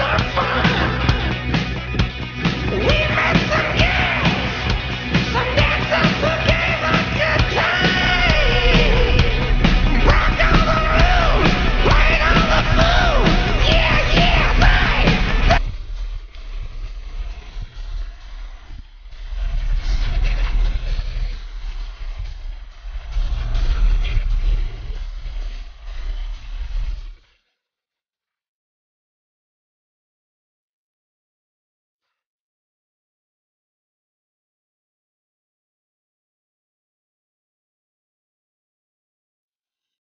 Bye.